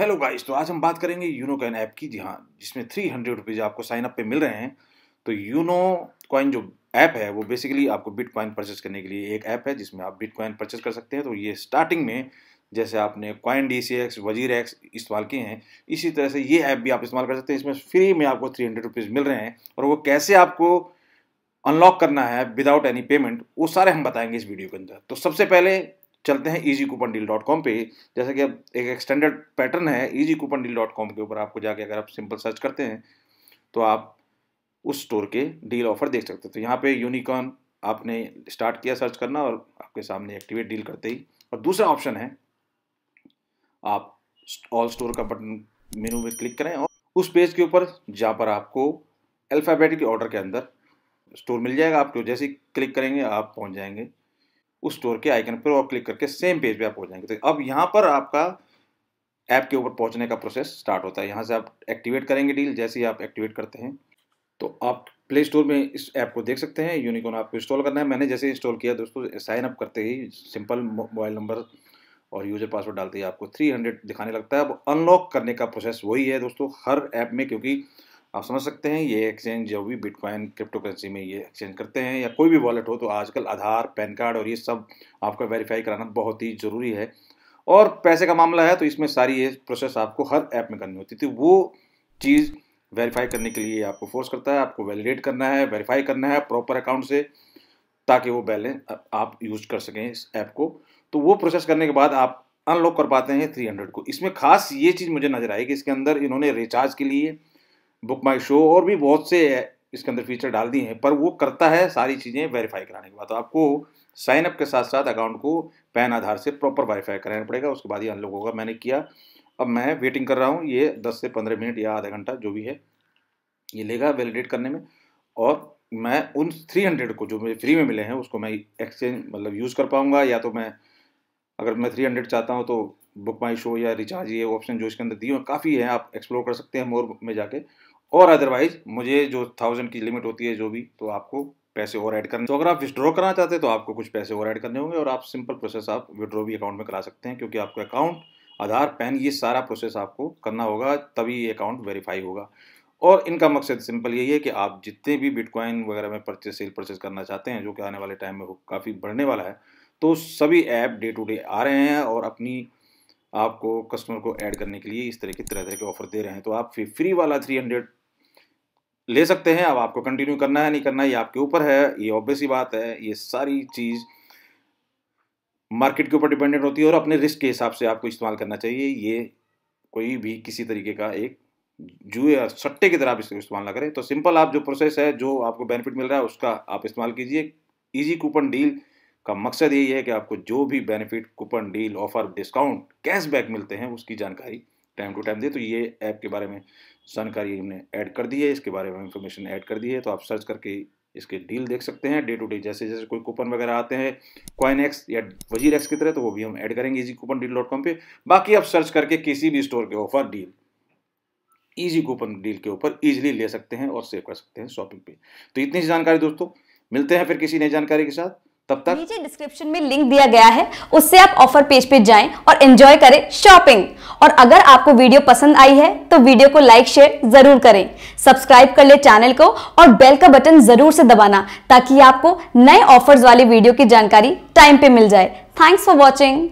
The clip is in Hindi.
हेलो गाइस तो आज हम बात करेंगे यूनो कॉइन ऐप की। जी हाँ जिसमें थ्री हंड्रेड रुपीज़ आपको साइन अप पे मिल रहे हैं। तो यूनो कॉइन जो ऐप है, वो बेसिकली आपको बिट कॉइन परचेस करने के लिए एक ऐप है, जिसमें आप बिट कॉइन परचेस कर सकते हैं। तो ये स्टार्टिंग में, जैसे आपने coin D C X Wazir X इस्तेमाल किए हैं, इसी तरह से ये ऐप भी आप इस्तेमाल कर सकते हैं। इसमें फ्री में आपको थ्री हंड्रेड रुपीज़ मिल रहे हैं। और वो कैसे आपको अनलॉक करना है विदाउट एनी पेमेंट वो सारे हम बताएँगे इस वीडियो के अंदर। तो सबसे पहले चलते हैं easy coupon deal dot com पे। जैसे कि अब एक एक्सटेंडेड पैटर्न है easy coupon deal dot com के ऊपर आपको जाके अगर आप सिंपल सर्च करते हैं तो आप उस स्टोर के डील ऑफ़र देख सकते हो। तो यहाँ पे यूनिकॉर्न आपने स्टार्ट किया सर्च करना और आपके सामने एक्टिवेट डील करते ही। और दूसरा ऑप्शन है, आप ऑल स्टोर का बटन मेनू में क्लिक करें और उस पेज के ऊपर जहाँ पर आपको अल्फ़ाबेटिक ऑर्डर के अंदर स्टोर मिल जाएगा। आपको जैसे ही क्लिक करेंगे, आप पहुँच जाएँगे। उस स्टोर के आइकन पर और क्लिक करके सेम पेज पे आप पहुँच जाएँगे। तो अब यहाँ पर आपका ऐप के ऊपर पहुँचने का प्रोसेस स्टार्ट होता है। यहाँ से आप एक्टिवेट करेंगे डील जैसे ही आप एक्टिवेट करते हैं। तो आप प्ले स्टोर में इस ऐप को देख सकते हैं। यूनिकॉन आपको इंस्टॉल करना है। मैंने जैसे इंस्टॉल किया दोस्तों, साइन अप करते ही सिंपल मोबाइल नंबर और यूज़र पासवर्ड डालते ही आपको 300 दिखाने लगता है। अब अनलॉक करने का प्रोसेस वही है दोस्तों, हर ऐप में क्योंकि आप समझ सकते हैं, ये एक्सचेंज जो भी बिटकॉइन क्रिप्टो करेंसी में ये एक्सचेंज करते हैं या कोई भी वॉलेट हो तो आजकल आधार, पैन कार्ड और ये सब आपका वेरीफाई कराना बहुत ही ज़रूरी है। और पैसे का मामला है तो इसमें सारी ये प्रोसेस आपको हर ऐप में करनी होती थी तो वो चीज़ वेरीफाई करने के लिए आपको फोर्स करता है, आपको वैलिडेट करना है वेरीफाई करना है प्रॉपर अकाउंट से, ताकि वो बैलेंस आप यूज़ कर सकें इस ऐप को। तो वो प्रोसेस करने के बाद आप अनलॉक कर पाते हैं थ्री हंड्रेड को। इसमें खास ये चीज़ मुझे नज़र आई कि इसके अंदर इन्होंने रिचार्ज के लिए बुक माई शो और भी बहुत से इसके अंदर फीचर डाल दिए हैं, पर वो करता है सारी चीज़ें वेरीफाई कराने के बाद। तो आपको साइन अप के साथ साथ अकाउंट को पैन आधार से प्रॉपर वेरीफाई कराना पड़ेगा, उसके बाद ही अनलॉक होगा मैंने किया। अब मैं वेटिंग कर रहा हूँ, ये दस से पंद्रह मिनट या आधा घंटा जो भी है, ये लेगा वैलिडेट करने में। और मैं उन थ्री हंड्रेड को जो मुझे फ्री में मिले हैं, उसको मैं एक्सचेंज मतलब यूज़ कर पाऊँगा, या तो मैं, अगर मैं थ्री हंड्रेड चाहता हूँ तो बुक माई शो या रिचार्ज ये ऑप्शन जो इसके अंदर दिए हैं, काफ़ी है, आप एक्सप्लोर कर सकते हैं मोर में जाके। और अदरवाइज़ मुझे जो थाउज़ेंड की लिमिट होती है, जो भी तो आपको पैसे और ऐड करने। तो अगर आप विड्रॉ करना चाहते हैं तो आपको कुछ पैसे और ऐड करने होंगे और आप सिंपल प्रोसेस आप विड्रॉ भी अकाउंट में करा सकते हैं, क्योंकि आपका अकाउंट आधार पैन ये सारा प्रोसेस आपको करना होगा, तभी ये अकाउंट वेरीफाई होगा। और इनका मकसद सिंपल यही है कि आप जितने भी बिटकॉइन वगैरह में परचेस सेल परचेस करना चाहते हैं, जो कि आने वाले टाइम में काफ़ी बढ़ने वाला है तो सभी ऐप डे टू डे आ रहे हैं और अपनी आपको कस्टमर को ऐड करने के लिए इस तरह के तरह तरह के ऑफ़र दे रहे हैं। तो आप फ्री वाला थ्री हंड्रेड ले सकते हैं, अब आपको कंटिन्यू करना है, नहीं करना है, ये आपके ऊपर है, ये ऑब्वियस ही बात है, ये सारी चीज़ मार्केट के ऊपर डिपेंडेंट होती है और अपने रिस्क के हिसाब से आपको इस्तेमाल करना चाहिए, ये कोई भी किसी तरीके का एक जुए या सट्टे की तरह आप इसका इस्तेमाल ना करें। तो सिंपल आप जो प्रोसेस है, जो आपको बेनिफिट मिल रहा है, उसका आप इस्तेमाल कीजिए। ईजी कूपन डील का मकसद यही है कि आपको जो भी benefit coupon deal offer discount cashback मिलते हैं, उसकी जानकारी टाइम टू टाइम दे तो ये ऐप के बारे में जानकारी हमने ऐड कर दी है, इसके बारे में इंफॉर्मेशन ऐड कर दी है तो आप सर्च करके इसके डील देख सकते हैं। डे टू डे जैसे जैसे कोई कूपन वगैरह आते हैं कॉइन एक्स या वज़ीर एक्स की तरह तो वो भी हम ऐड करेंगे easy coupon deal dot com पर बाकी आप सर्च करके किसी भी स्टोर के offer deal easy coupon deal के ऊपर ईजिली ले सकते हैं और सेव कर सकते हैं शॉपिंग पे। तो इतनी सी जानकारी दोस्तों, मिलते हैं फिर किसी नई जानकारी के साथ। तब तक नीचे डिस्क्रिप्शन में लिंक दिया गया है, उससे आप ऑफ़र पेज पे जाएँ और एंजॉय करें शॉपिंग और अगर आपको वीडियो पसंद आई है तो वीडियो को लाइक, शेयर ज़रूर करें सब्सक्राइब कर ले चैनल को और बेल का बटन ज़रूर से दबाना, ताकि आपको नए ऑफर्स वाली वीडियो की जानकारी टाइम पे मिल जाए थैंक्स फॉर वॉचिंग.